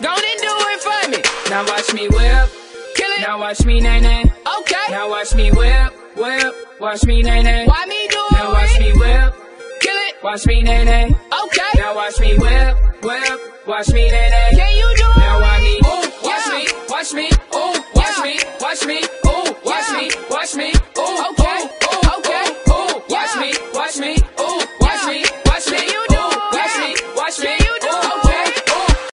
Go on and do it for me. Now watch me whip. Kill it. Now watch me nay nay. Okay. Now watch me whip, whip. Watch me nay nay. Why me do it? Now watch me whip. Kill it. Watch me nay nay. Okay. Now watch me whip, whip. Watch me nay nay. Yeah,